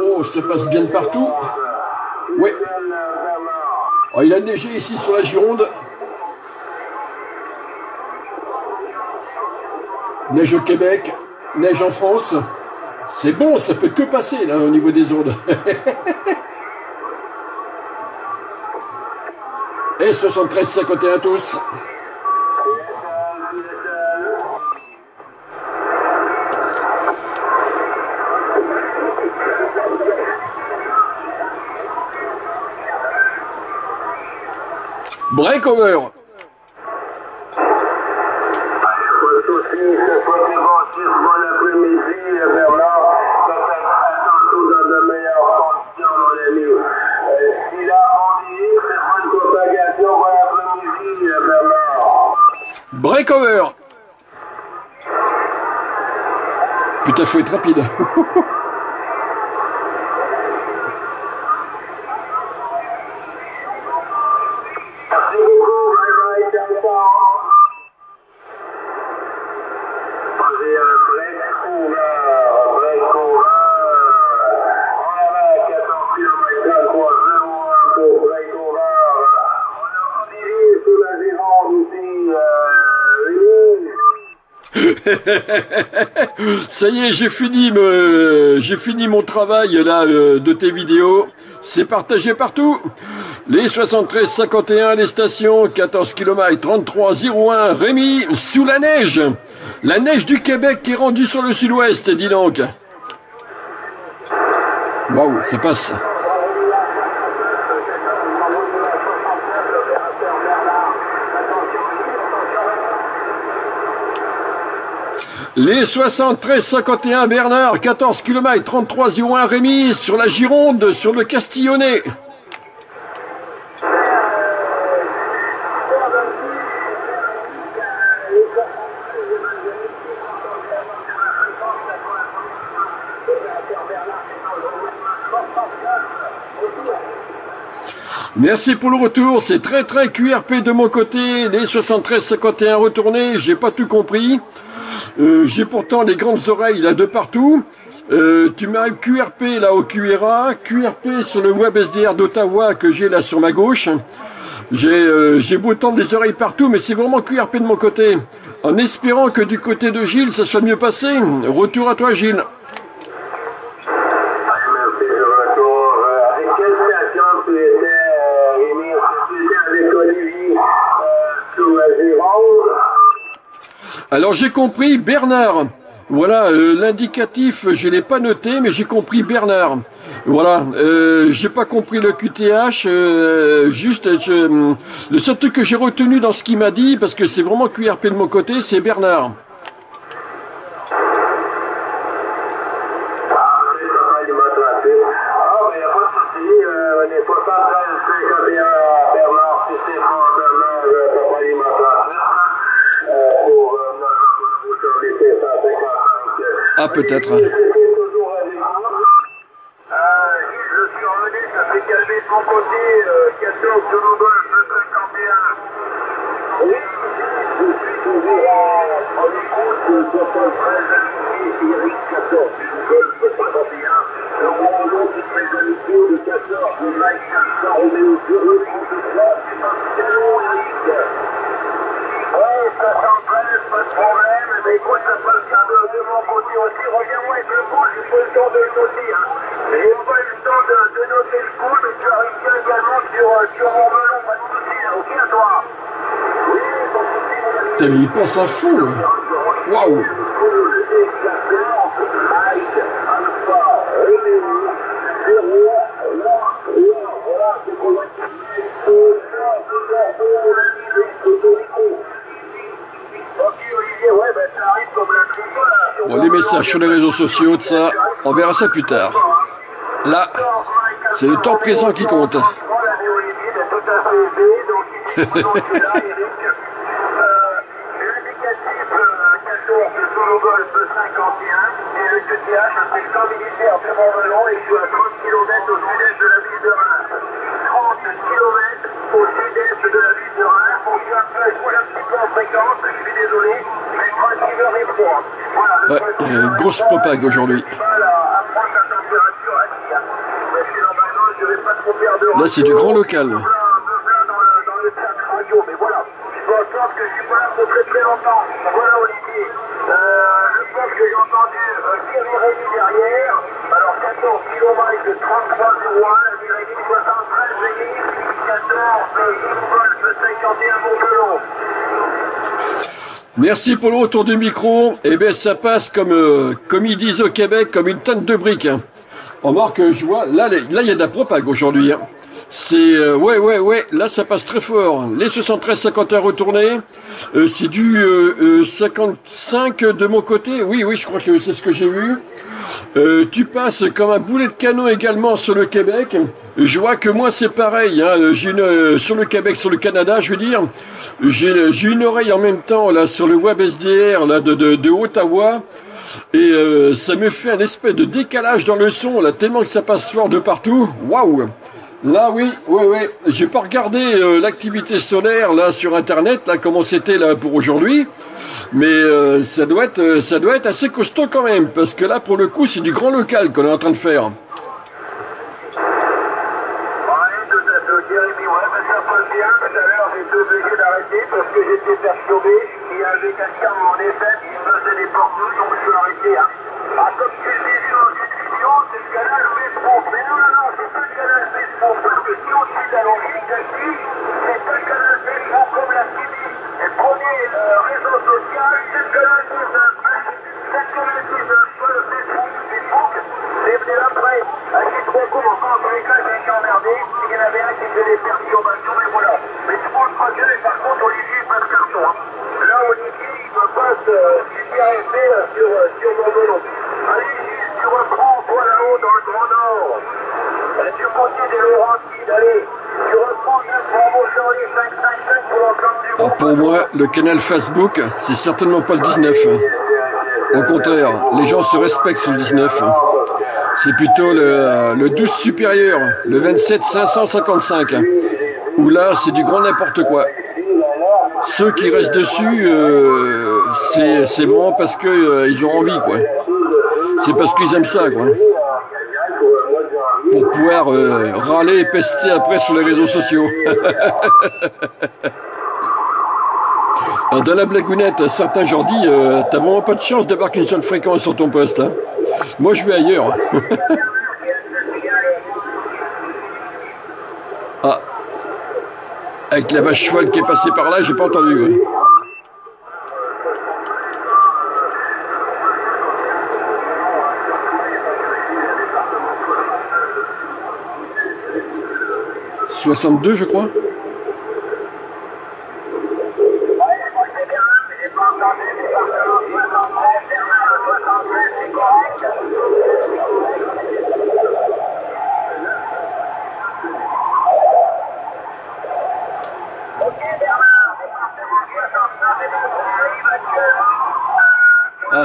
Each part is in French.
Oh, ça passe bien partout. Ouais. Oh, il a neigé ici sur la Gironde. Neige au Québec, neige en France. C'est bon, ça peut que passer là au niveau des ondes. Et 73 51 à tous. Breakover. Breakover. Putain, faut être rapide. Ça y est, j'ai fini, j'ai fini mon travail là euh, de tes vidéos. C'est partagé partout. Les 73 51, les stations, 14 km 33 01, Rémi, sous la neige. La neige du Québec qui est rendue sur le sud-ouest, dis donc. Waouh, ça passe. Les 73-51 Bernard, 14 km 33-01 Rémi, sur la Gironde, sur le Castillonnais. Merci pour le retour, c'est très très QRP de mon côté, les 73-51 retournés, j'ai pas tout compris. Euh, j'ai pourtant les grandes oreilles là de partout. Euh, tu m'as QRP là au QRA, QRP sur le web SDR d'Ottawa que j'ai là sur ma gauche. J'ai euh, beau tendre des oreilles partout, mais c'est vraiment QRP de mon côté. En espérant que du côté de Gilles, ça soit mieux passé. Retour à toi Gilles. Alors j'ai compris Bernard. Voilà, euh, l'indicatif, je l'ai pas noté, mais j'ai compris Bernard. Voilà, euh, j'ai pas compris le QTH. Euh, juste, le seul truc que j'ai retenu dans ce qu'il m'a dit, parce que c'est vraiment QRP de mon côté, c'est Bernard. Ah, peut-être. Euh, je suis revenu, ça fait calmer de mon côté, 14 sur le golf 51. Oui, je suis toujours en, écoute, 73 amitiés, Eric 14 sur le golf 51. Le rendons toutes mes amitiés de 14, Mike Alpha Romeo 033, c'est un canon Eric. Oui, 73, pas de problème, mais écoute, ça passe bien de, de mon côté aussi. Reviens-moi avec le coup, j'ai pas eu le temps de le noter. Hein. J'ai pas eu le temps de, de noter le coup, mais tu arrives bien également sur, euh, sur mon melon, pas de soucis, là, ok à toi Oui, mon ami. Mais il passe à fond, là. Waouh Mike, Alpha, Romeo, 0, 1, 3, voilà, c'est qu'on va Bon, les messages sur les réseaux sociaux, de ça, on verra ça plus tard. Là, c'est le temps présent qui compte. Golf 51 et le QTH, c'est le camp militaire de Mont-Melon et je suis à 30 km au sud-est de la ville de Reims. 30 km au sud-est de la ville de Reims. On suis un peu, je roule un petit peu en fréquence, je suis désolé, mais je crois qu'il me répond. Voilà, Ouais, euh, grosse propague aujourd'hui. Voilà, approche la température à 10 Là, c'est du grand local. Là. Euh, euh, Thierry Rémy derrière. Alors 14 km de 33 Rouen, la Rémy 73 Rémy, 14 Golf 51 Montmelon. Merci pour le retour du micro. Eh bien, ça passe comme, euh, comme ils disent au Québec, comme une tonne de briques. Hein. Remarque, je vois, là, là, il y a de la propague aujourd'hui. hein. C'est, euh, ouais, ouais, ouais, là, ça passe très fort. Les 73-51 retournés, euh, c'est du euh, euh, 55 de mon côté. Oui, oui, je crois que c'est ce que j'ai vu. Euh, tu passes comme un boulet de canon également sur le Québec. Je vois que moi c'est pareil. Hein. J'ai une euh, sur le Québec, sur le Canada, je veux dire. J'ai j'ai une oreille en même temps là sur le web SDR là de, de, de Ottawa. Et euh, ça me fait un espèce de décalage dans le son là tellement que ça passe fort de partout. Waouh Là oui, oui, oui. J'ai pas regardé euh, l'activité solaire là sur internet là comment c'était là pour aujourd'hui. Mais euh, ça doit être ça doit être assez costaud quand même parce que là pour le coup c'est du grand local qu'on est en train de faire. Parce que j'étais perturbé il y avait quelqu'un, en effet, qui faisait des portes donc je suis arrêté. Hein. Ah, comme tu dis dans une c'est le canal Westbrook. Mais non, non, non, c'est pas le canal Westbrook, parce que si on suit la logique c'est pas le canal Westbrook comme la Tibi. Et premier euh, réseau social, c'est le canal 19. C'est le canal 19. Alors pour moi le canal Facebook c'est certainement pas le 19. hein. Au contraire, les gens se respectent sur le 19. C'est plutôt le, le 12 supérieur, le 27 555. hein. Où là c'est du grand n'importe quoi. Ceux qui restent dessus, euh, c'est vraiment parce que euh, ils ont envie quoi. C'est parce qu'ils aiment ça quoi. Pour pouvoir euh, râler et pester après sur les réseaux sociaux. Alors, dans la blagounette, certains gens disent euh, T'as vraiment pas de chance d'avoir qu'une seule fréquence sur ton poste. hein. Moi, je vais ailleurs. ah. Avec la vache cheval qui est passée par là, j'ai pas entendu. ouais. « 62, je crois.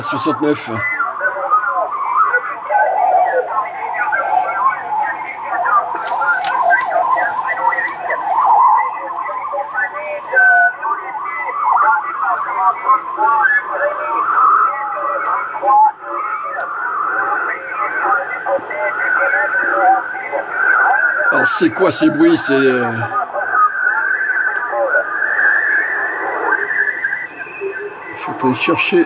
69. Alors, c'est quoi ces bruits? C'est. euh, Je de chercher.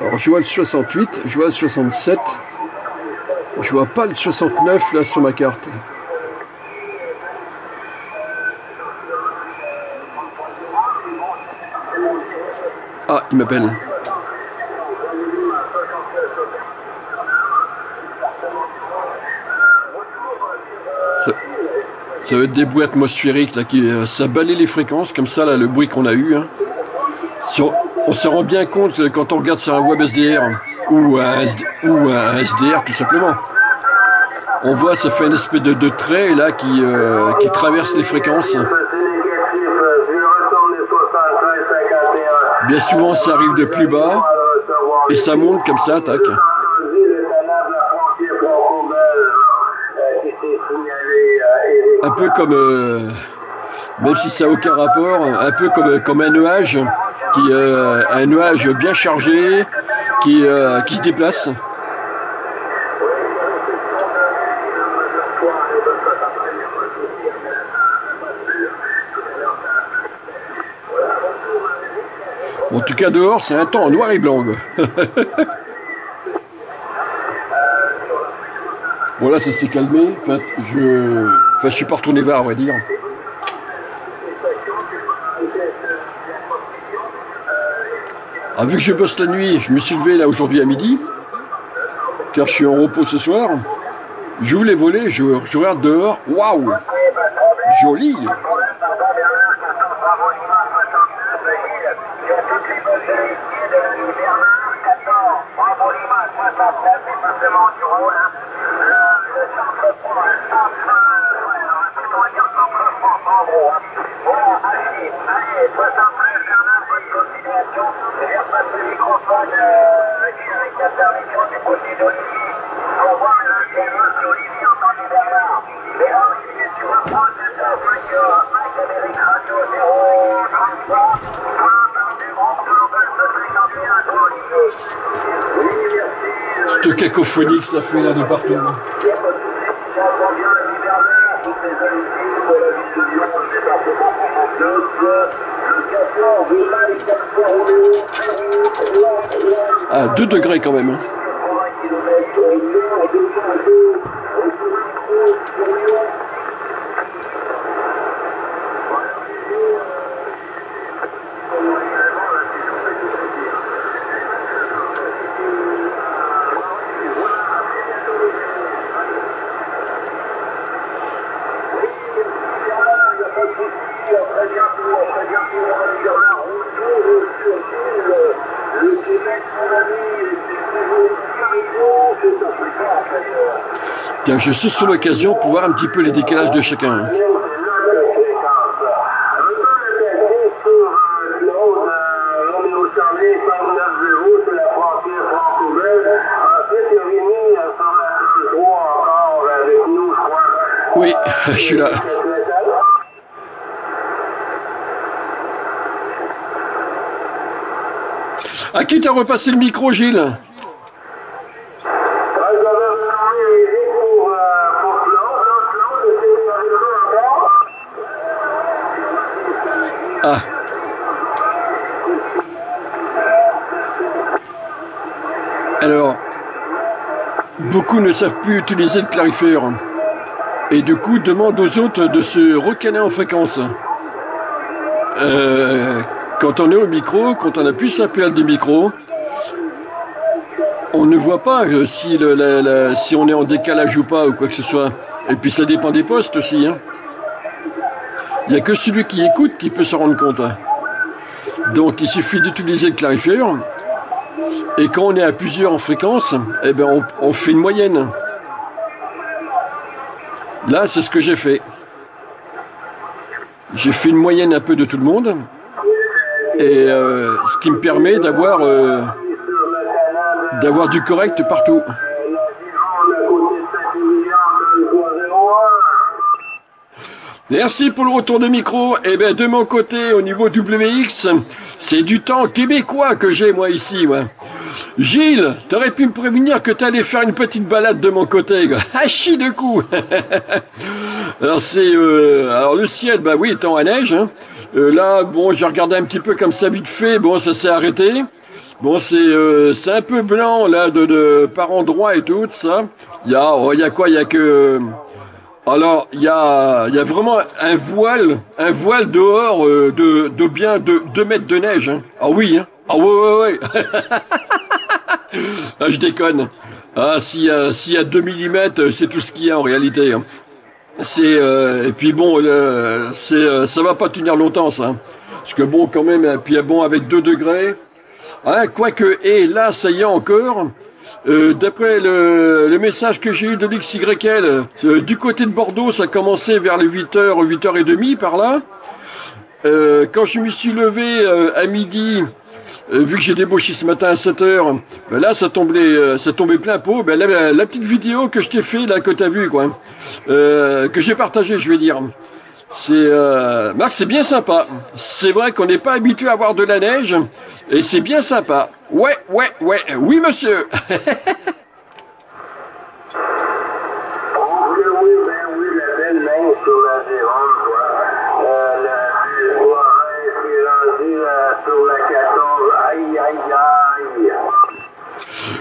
Alors, je vois le 68, je vois le 67. Je vois pas le 69 là sur ma carte. Ah, il m'appelle. Ça, ça va être des bruits atmosphériques là qui euh, ça balaye les fréquences comme ça là le bruit qu'on a eu. hein. Si on, se rend bien compte quand on regarde sur un web SDR ou un, SDR tout simplement. On voit ça fait une espèce de, de trait là qui, euh, traverse les fréquences. Bien souvent ça arrive de plus bas et ça monte comme ça, tac. Un peu comme, euh, même si ça n'a aucun rapport, un peu comme, comme un nuage, qui, euh, un nuage bien chargé, qui, euh, qui se déplace. En tout cas, dehors, c'est un temps noir et blanc. voilà, ça s'est calmé. Enfin, je... Enfin, je suis pas retourné voir, on va dire. Ah, vu que je bosse la nuit, je me suis levé là aujourd'hui à midi, car je suis en repos ce soir. Je voulais voler, je regarde dehors. Waouh Joli Cette cacophonie que ça fait là de partout. À 2 degrés quand même. Hein. Je suis sur l'occasion pour voir un petit peu les décalages de chacun. Oui, je suis là. À qui t'as repassé le micro, Gilles Ah. Alors, ne savent plus utiliser le clarifieur et du coup demandent aux autres de se recaler en fréquence. Euh, quand on est au micro, quand on appuie sur la pédale du micro, on ne voit pas euh, si, on est en décalage ou pas ou quoi que ce soit. Et puis ça dépend des postes aussi. Hein. Il n'y a que celui qui écoute qui peut se rendre compte. Donc il suffit d'utiliser le clarifieur. Et quand on est à plusieurs en fréquence, eh ben on, fait une moyenne. Là, c'est ce que j'ai fait. J'ai fait une moyenne un peu de tout le monde. Et euh, ce qui me permet d'avoir euh, d'avoir du correct partout. Merci pour le retour de micro. Eh bien, de mon côté, au niveau WX, c'est du temps québécois que j'ai, moi, ici, ouais. Gilles, t'aurais pu me prévenir que t'allais faire une petite balade de mon côté, quoi. Ah, de coup. alors, c'est, euh, alors, le ciel, bah oui, étant à neige, hein. euh, là, bon, j'ai regardé un petit peu comme ça vite fait. Bon, ça s'est arrêté. Bon, c'est euh, c'est un peu blanc là de, de par endroits et tout ça. Il y a oh, il y a quoi? Il y a que alors, il y a, y a vraiment un voile, un voile dehors euh, de, de bien de 2 mètres de neige. Hein. Ah oui, hein. Ah ouais, ouais, ouais. ah, je déconne. Ah, y a, s'il y a 2 mm, c'est tout ce qu'il y a en réalité. Hein. C'est euh, et puis bon, c'est euh, ça va pas tenir longtemps ça. Parce que bon, quand même, et puis bon, avec 2 degrés. Hein, quoique, et là, ça y est encore. Euh, d'après le, message que j'ai eu de l'XYL, euh, du côté de Bordeaux, ça a commencé vers les 8h, 8h30 par là. Euh, quand je me suis levé à midi, vu que j'ai débauché ce matin à 7h, ben là ça tombait, ça tombait plein pot. Ben la, la, petite vidéo que je t'ai fait là, que t'as vu quoi, que j'ai partagé, je vais dire. C'est euh, c'est bien sympa. C'est vrai qu'on n'est pas habitué à avoir de la neige et c'est bien sympa. Ouais, ouais, ouais, oui monsieur.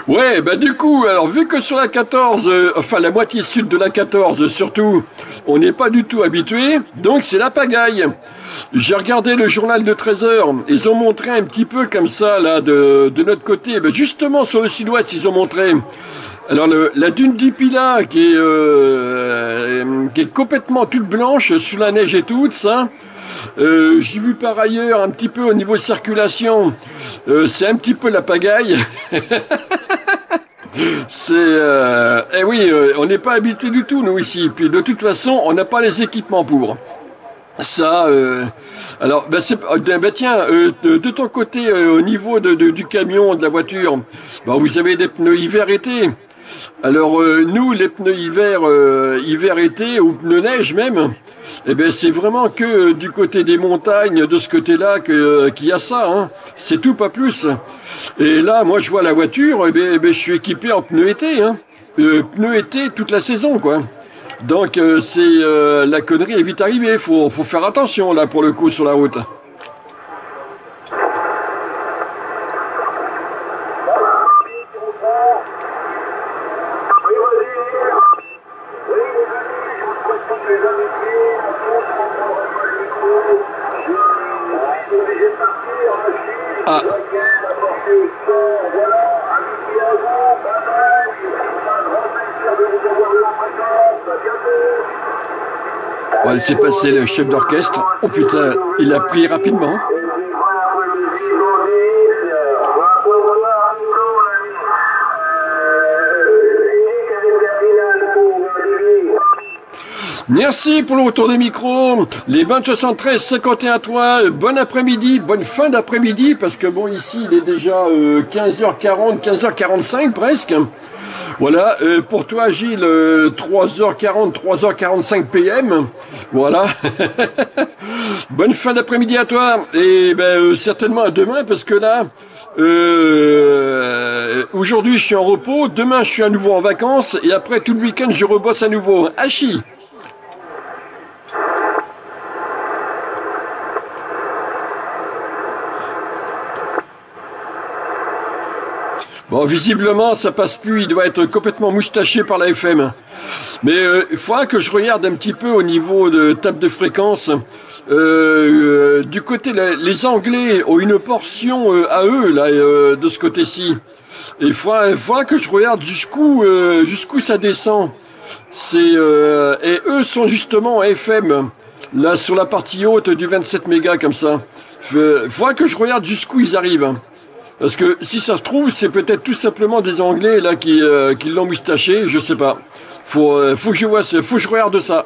Ouais, bah du coup, alors vu que sur la 14, euh, enfin la moitié sud de la 14 surtout, on n'est pas du tout habitué, donc c'est la pagaille. J'ai regardé le journal de 13 heures, ils ont montré un petit peu comme ça là de, notre côté, bah, justement sur le sud-ouest ils ont montré. Alors la dune du Pila qui est, euh, qui est complètement toute blanche sous la neige et tout ça. Euh, J'ai vu par ailleurs un petit peu au niveau circulation, euh, c'est un petit peu la pagaille. c'est, euh, eh oui, euh, on n'est pas habitué du tout nous ici. Puis de toute façon, on n'a pas les équipements pour. Ça, alors, ben, c'est, ben, tiens, euh, de, ton côté, au niveau du camion, de la voiture, ben, vous avez des pneus hiver-été. Alors nous, les pneus hiver, hiver-été ou pneus neige même, eh ben c'est vraiment que euh, du côté des montagnes, de ce côté-là, que qu'il y a ça. Hein. C'est tout, pas plus. Et là, moi, je vois la voiture, eh ben, eh ben je suis équipé en pneus été, hein. pneus été toute la saison, quoi. Donc c'est la connerie est vite arrivée. Faut faut faire attention là pour le coup sur la route. Ah. Passé le chef d'orchestre. Oh putain, il a pris rapidement. Merci pour le retour des micros. Les 20 73 51 toi. Bon après-midi, bonne fin d'après-midi parce que bon ici il est déjà euh, 15h40, 15h45 presque. Voilà, euh, pour toi Gilles, euh, 3h40, 3h45 PM. Voilà. bonne fin d'après-midi à toi et ben euh, certainement à demain parce que là euh, aujourd'hui je suis en repos, demain je suis à nouveau en vacances et après tout le week-end je rebosse à nouveau. Hachi. Bon, visiblement, ça passe plus. Il doit être complètement moustaché par la FM. Mais euh, il faudra que je regarde un petit peu au niveau de table de fréquence. Euh, euh, du côté, les Anglais ont une portion euh, à eux là de ce côté-ci. Et il faudra, il faudra, que je regarde jusqu'où jusqu'où ça descend. C'est et eux sont justement FM là sur la partie haute du 27 mégas comme ça. Il faudra que je regarde jusqu'où ils arrivent. Parce que si ça se trouve, c'est peut-être tout simplement des Anglais là qui, euh, l'ont moustaché, je sais pas. Faut, euh, faut que je vois, faut que je regarde ça.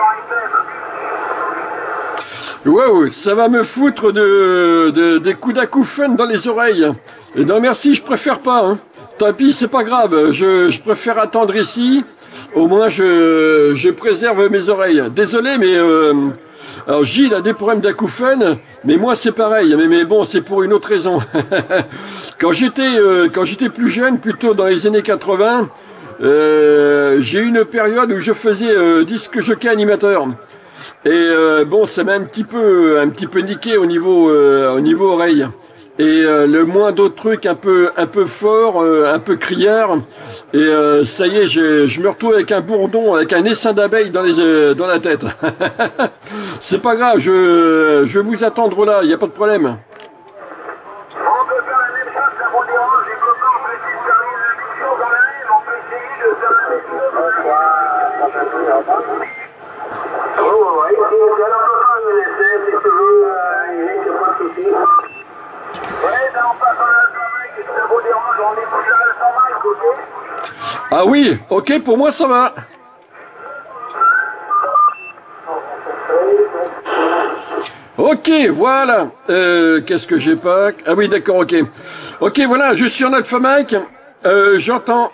va me foutre de, de des coups d'acouphènes dans les oreilles. Et non merci, je préfère pas. Hein. Tant pis, c'est pas grave. Je, je préfère attendre ici. Au moins, je, je préserve mes oreilles. Désolé, mais euh, alors Gilles a des problèmes d'acouphènes, mais moi c'est pareil. Mais, mais bon, c'est pour une autre raison. quand j'étais euh, quand j'étais plus jeune, plutôt dans les années 80, euh, j'ai eu une période où je faisais euh, disque jockey animateur. Et euh, bon, ça m'a un petit peu, un petit peu niqué au niveau, euh, au niveau oreille. Et euh, le moins d'autres trucs un peu, un peu fort, un peu criard. Et ça y est, je, je me retrouve avec un bourdon, avec un essaim d'abeilles dans les, dans la tête. C'est pas grave, je, je vais vous attendre là, il n'y a pas de problème. Ah oui, ok, pour moi ça va. Ok, voilà. Euh, qu'est-ce que j'ai pas Ah oui, d'accord, ok. Ok, voilà, je suis en alpha mic. Euh, j'entends.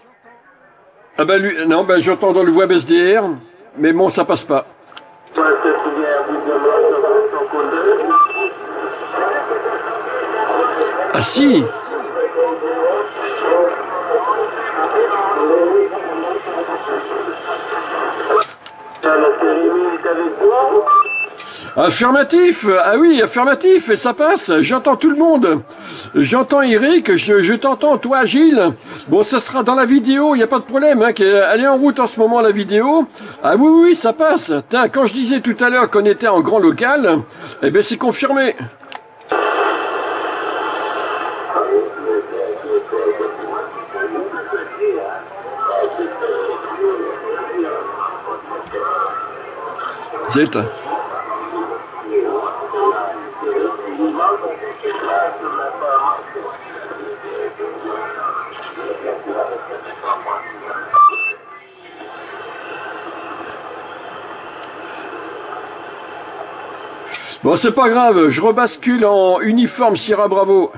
Ah ben lui, non, ben j'entends dans le web SDR, mais bon, ça passe pas. Ah si Affirmatif, ah oui, affirmatif, et ça passe, j'entends tout le monde. J'entends Eric, je, t'entends, toi Gilles. Bon, ça sera dans la vidéo, il n'y a pas de problème, hein, elle est en route en ce moment la vidéo. Ah oui, oui, ça passe. Tain, quand je disais tout à l'heure qu'on était en grand local, eh ben c'est confirmé. Bon, c'est pas grave, je rebascule en uniforme Sierra Bravo.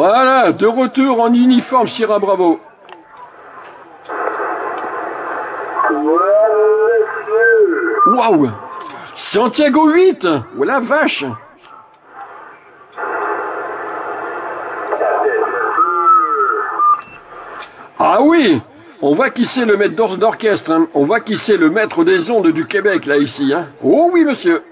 Voilà, de retour en uniforme Sierra Bravo. Waouh Santiago 8 Voilà vache Ah oui On voit qui c'est le maître d'orchestre. Hein. On voit qui c'est le maître des ondes du Québec, là, ici. Hein. Oh oui, monsieur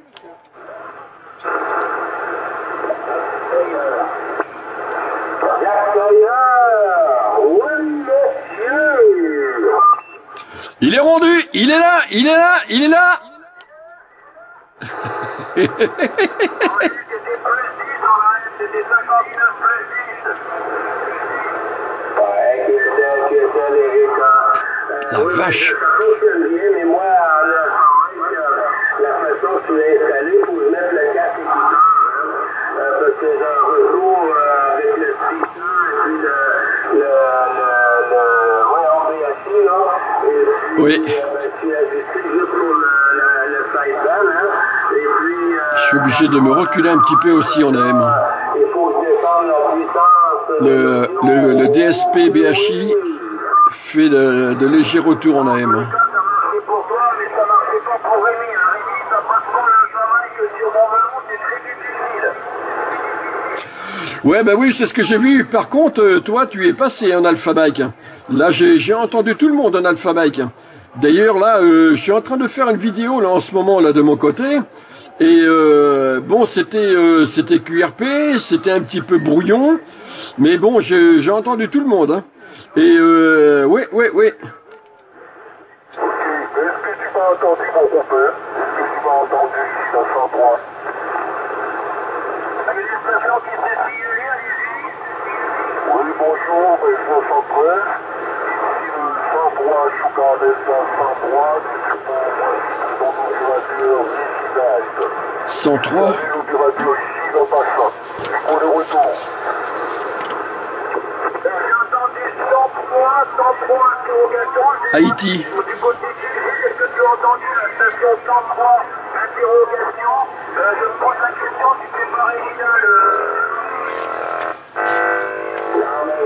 Il est rendu, il est là, il est là, il est là. La vache. mais moi, la façon que tu l'as installé pour mettre le casque écouteur, hein, parce que j'ai un retour avec le speaker et puis le, le, le, le, ouais, en BHI, là, et puis Oui. ben, tu as ajusté juste pour le, le, le sideband, hein, et puis... euh, Je suis obligé de me reculer un petit peu aussi en AM. Le, DSP BHI fait de, légers retours en AM. Ouais, bah oui, c'est ce que j'ai vu. Par contre, euh, toi, tu es passé en alpha. Là, j'ai entendu tout le monde en alpha bike. D'ailleurs, là, euh, je suis en train de faire une vidéo là en ce moment là de mon côté. Et euh, bon, c'était euh, c'était QRP, c'était un petit peu brouillon, mais bon, j'ai j'ai entendu tout le monde. Hein. Et euh, oui, oui, oui. Ok. Est-ce que tu m'as entendu, mon compère? Est-ce que tu m'as entendu, 603 Administration qui s'est signalée, allez-y. Oui, bonjour, ben, 613. Ici le 103, je suis Cardessa 103. C'est pour ton opérateur Vigilite. 103. L'opérateur ici, en passant. Pour le retour. J'ai entendu 103, 103 interrogations. Haïti. Du côté du est-ce que tu as entendu la station 103 Interrogation. Je me pose la question si c'est pas original. Haïti. Mais oui, c'est un gros solde delta, c'est un gros peut-être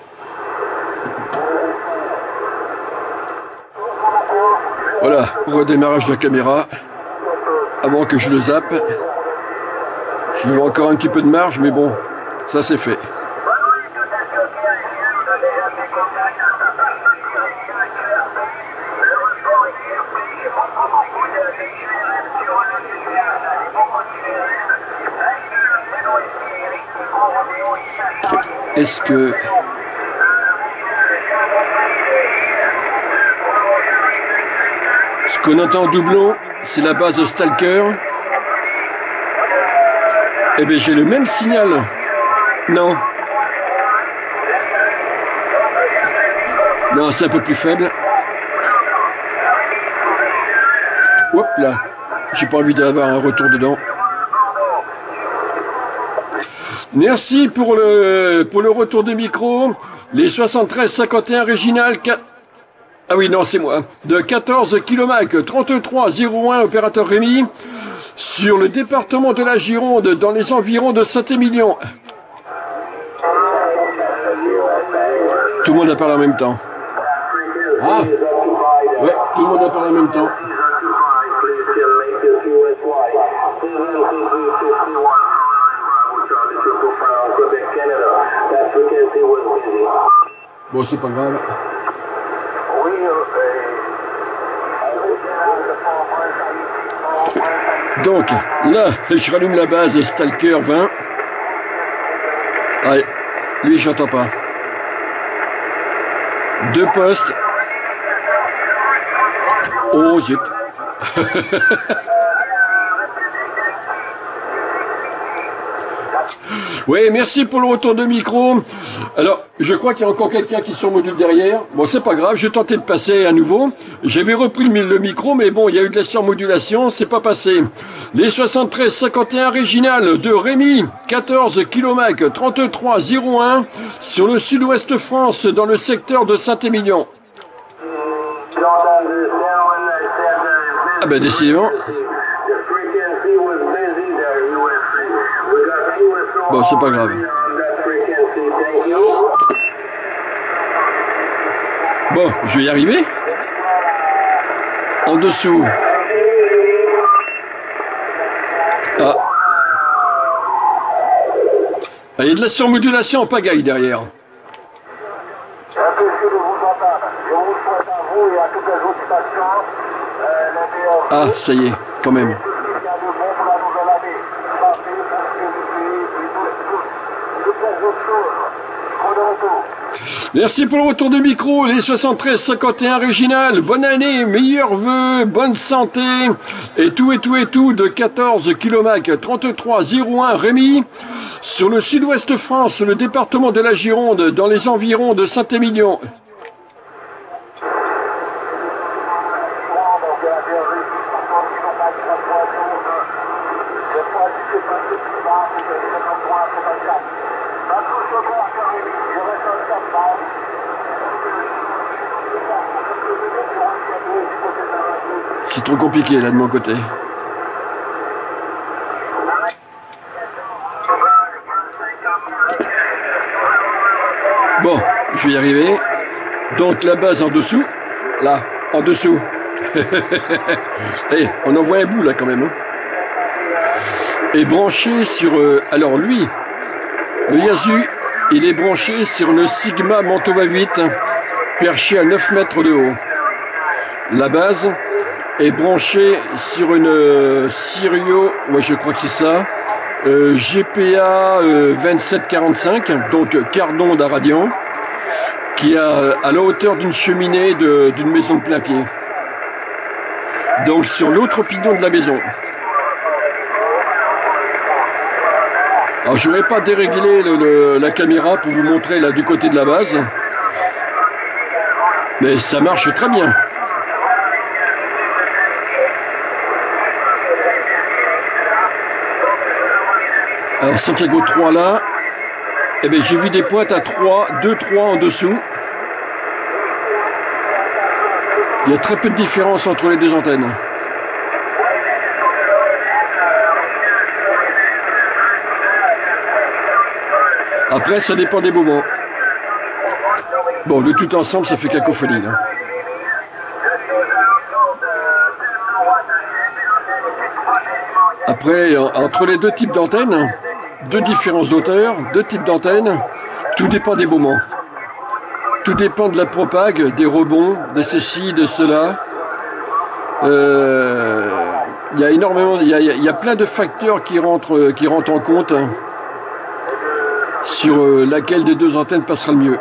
Redémarrage de la caméra. Avant que je le zappe. J'ai encore un petit peu de marge, mais bon, ça c'est fait. Est-ce que... qu'on entend en doublon, c'est la base Stalker. Eh bien, j'ai le même signal. Non. Non, c'est un peu plus faible. Hop là. J'ai pas envie d'avoir un retour dedans. Merci pour le, pour le retour de micro. Les 73 51 Réginal ah oui, non, c'est moi. De 14 km 33 01 opérateur Rémi sur le département de la Gironde dans les environs de Saint-Émilion. Tout le monde a parlé en même temps. Ah tout le monde a parlé en même temps. Bon, c'est pas grave. Donc, là, je rallume la base Stalker 20. Allez, lui, j'entends pas. Deux postes. Oh, zut. Oui, merci pour le retour de micro. Alors, je crois qu'il y a encore quelqu'un qui est sur module derrière. Bon, c'est pas grave, je tentais de passer à nouveau. J'avais repris le, micro, mais bon, il y a eu de la surmodulation, c'est pas passé. Les 73 51 originales de Rémi, 14 km 33 01 sur le sud-ouest France, dans le secteur de Saint-Émilion. Ah ben décidément. Bon, c'est pas grave. Bon, je vais y arriver. En dessous. Ah. Il y a de la surmodulation en pagaille derrière. Ah, ça y est, quand même. Merci pour le retour de micro, les 73-51 original. Bonne année, meilleurs vœux, bonne santé, et tout et tout et tout de 14 km 3301 Rémi, sur le sud-ouest France, le département de la Gironde, dans les environs de Saint-Émilion. C'est trop compliqué là de mon côté. Bon, je vais y arriver. Donc la base en dessous, là, en dessous. Eh, on en voit un bout là quand même. Hein. Et branché sur... Euh, alors lui, le Yasu, il est branché sur le Sigma Mantova 8, perché à 9 mètres de haut. La base, est branché sur une euh, Sirio, ouais je crois que c'est ça, euh, GPA 2745, euh, donc cardon d'Aradian, qui a à la hauteur d'une cheminée d'une maison de plein pied. Donc sur l'autre pignon de la maison. Alors je n'aurais pas déréglé la caméra pour vous montrer là du côté de la base. Mais ça marche très bien. Santiago 3 là, eh bien, j'ai vu des pointes à 3, 2, 3 en dessous. Il y a très peu de différence entre les deux antennes. Après, ça dépend des moments. Bon, de tout ensemble, ça fait cacophonie. Après, entre les deux types d'antennes, deux différences d'auteur, deux types d'antennes. Tout dépend des moments. Tout dépend de la propague, des rebonds, de ceci, de cela. Euh, il y a énormément, il y a, plein de facteurs qui rentrent, qui rentrent en compte sur euh, laquelle des deux antennes passera le mieux.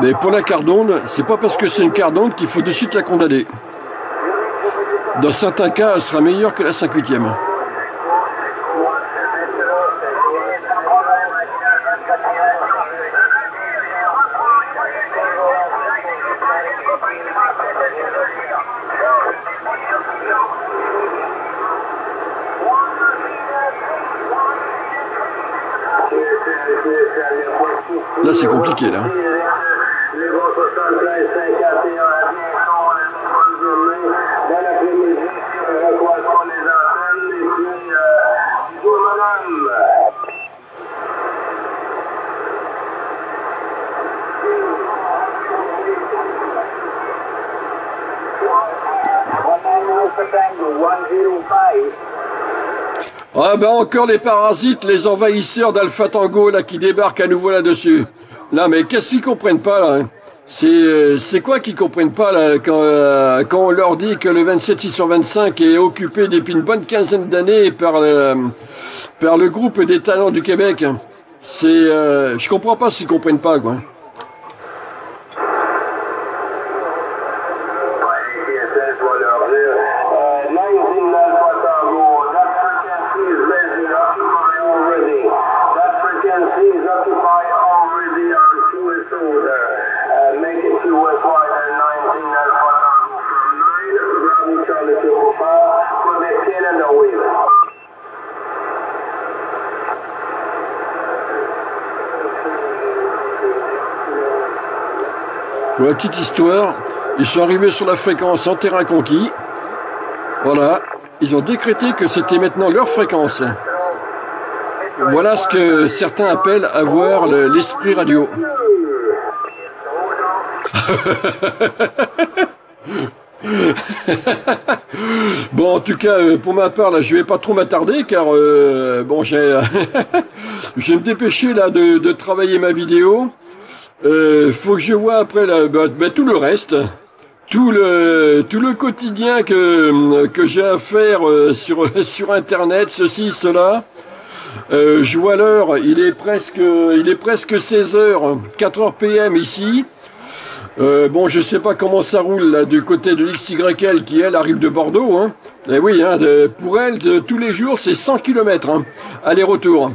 Mais pour la cardonde, c'est pas parce que c'est une cardonde qu'il faut de suite la condamner. Dans certains cas, elle sera meilleure que la 5 8 Là, c'est compliqué, là. Ah ben encore les parasites, les envahisseurs d'Alpha Tango là qui débarquent à nouveau là-dessus. Là mais qu'est-ce qu'ils comprennent pas là hein? C'est euh, c'est quoi qu'ils comprennent pas là quand euh, quand on leur dit que le 27 625 est occupé depuis une bonne quinzaine d'années par le par le groupe des talents du Québec? C'est euh, je comprends pas s'ils comprennent pas quoi. Petite histoire, ils sont arrivés sur la fréquence en terrain conquis. Voilà, ils ont décrété que c'était maintenant leur fréquence. Voilà ce que certains appellent avoir l'esprit radio. bon, en tout cas, euh, pour ma part, là, je vais pas trop m'attarder, car euh, bon, j'ai, je vais me dépêcher là de, de travailler ma vidéo. Euh, faut que je vois après là, bah, bah, tout le reste, tout le tout le quotidien que que j'ai à faire euh, sur sur internet, ceci cela. Euh, je vois l'heure, il est presque il est presque 16 h 4 h PM ici. Euh, bon, je sais pas comment ça roule là du côté de l'XYL qui elle arrive de Bordeaux. Hein. Eh oui, hein, pour elle, tous les jours, c'est 100 km hein, aller-retour.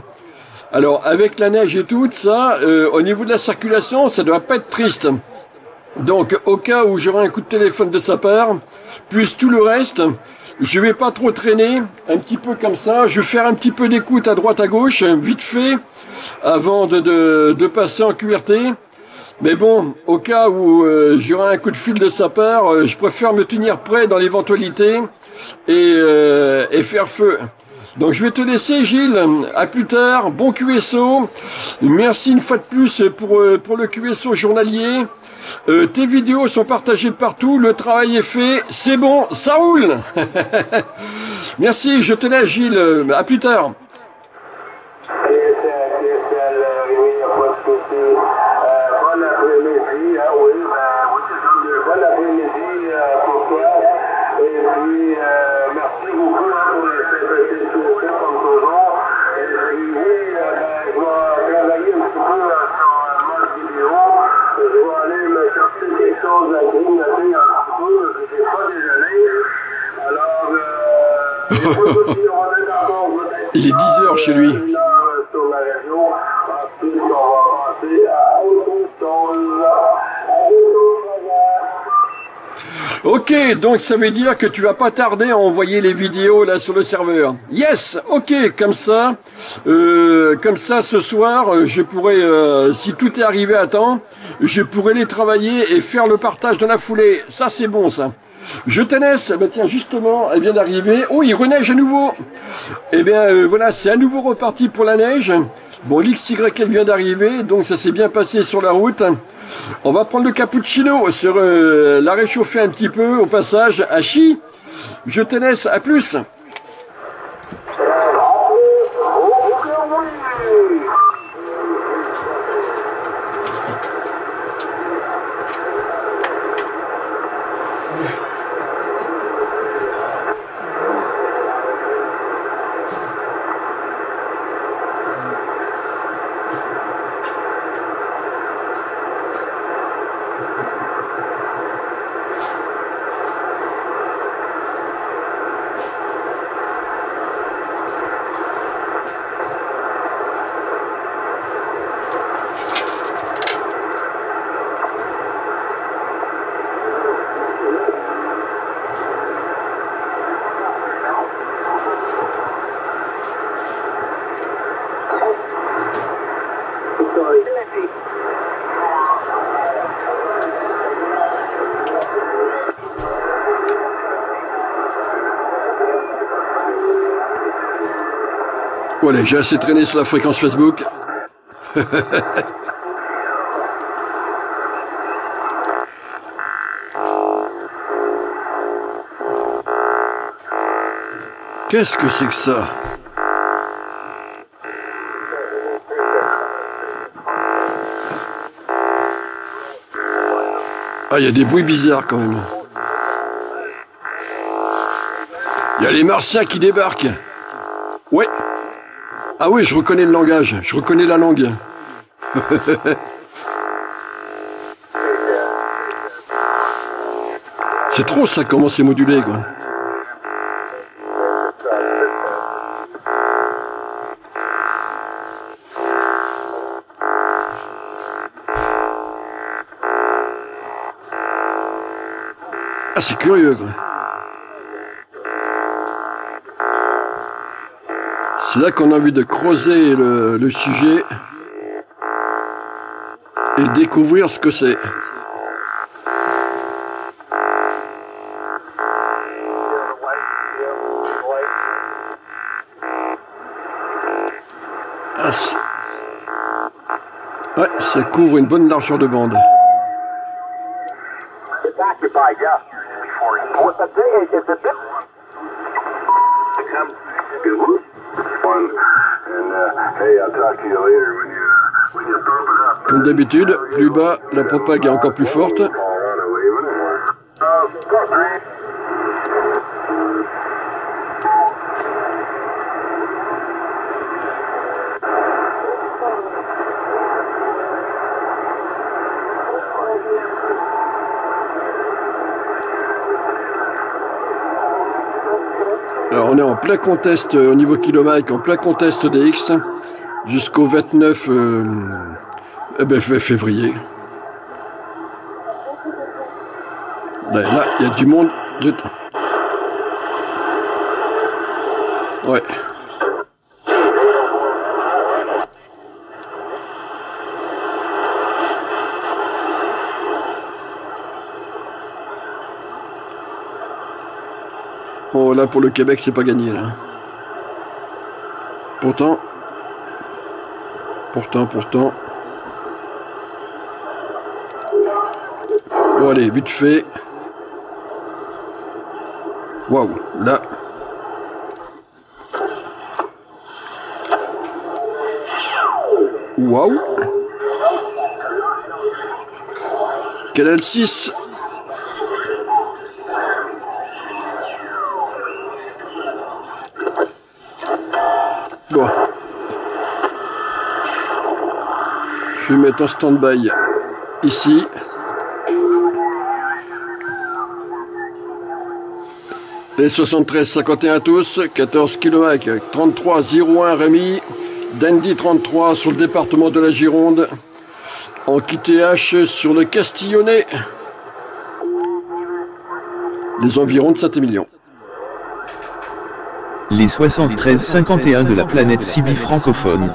Alors, avec la neige et tout ça, euh, au niveau de la circulation, ça doit pas être triste. Donc, au cas où j'aurai un coup de téléphone de sa part, plus tout le reste, je vais pas trop traîner, un petit peu comme ça. Je vais faire un petit peu d'écoute à droite à gauche, vite fait, avant de, de, passer en QRT. Mais bon, au cas où euh, j'aurai un coup de fil de sa part, euh, je préfère me tenir prêt dans l'éventualité et, et faire feu. Donc je vais te laisser Gilles, à plus tard, bon QSO, merci une fois de plus pour, euh, pour le QSO journalier, euh, tes vidéos sont partagées partout, le travail est fait, c'est bon, ça roule. Merci, je te laisse Gilles, à plus tard Il est 10 heures chez lui. Ok, donc ça veut dire que tu vas pas tarder à envoyer les vidéos là sur le serveur. Yes, ok, comme ça, euh, comme ça ce soir, je pourrais, euh, si tout est arrivé à temps, je pourrais les travailler et faire le partage dans la foulée. Ça c'est bon ça. Je te laisse. Eh ben tiens, justement, elle vient d'arriver. Oh, il reneige à nouveau. Eh bien, euh, voilà, c'est à nouveau reparti pour la neige. Bon, l'XY, elle vient d'arriver, donc ça s'est bien passé sur la route. On va prendre le cappuccino, sur, euh, la réchauffer un petit peu au passage. à chi. je te laisse. À plus. Bon j'ai assez traîné sur la fréquence Facebook. Qu'est-ce que c'est que ça? Ah, il y a des bruits bizarres quand même. Il y a les martiens qui débarquent. Ouais. Ah oui, je reconnais le langage. Je reconnais la langue. c'est trop ça, comment c'est modulé, quoi. Ah, c'est curieux, quoi. C'est là qu'on a envie de creuser le, sujet et découvrir ce que c'est. Ah, c'est- ouais, ça couvre une bonne largeur de bande. Comme d'habitude, plus bas, la propague est encore plus forte. Alors on est en plein contest euh, au niveau kilomètre, en plein contest des X jusqu'au 29 euh, eh ben, février. Là, là, il y a du monde. de- Ouais. Bon, là, pour le Québec, c'est pas gagné, là. Pourtant, pourtant, pourtant. Bon, allez, vite fait. Waouh, là. Waouh. Canal 6. Je vais mettre en stand-by ici. Les 73 51 à tous, 14 km, 33 01 Rémi, Dandy 33 sur le département de la Gironde, en QTH sur le Castillonnais, les environs de Saint-Émilion. Les 73-51 de la planète Sibi francophone.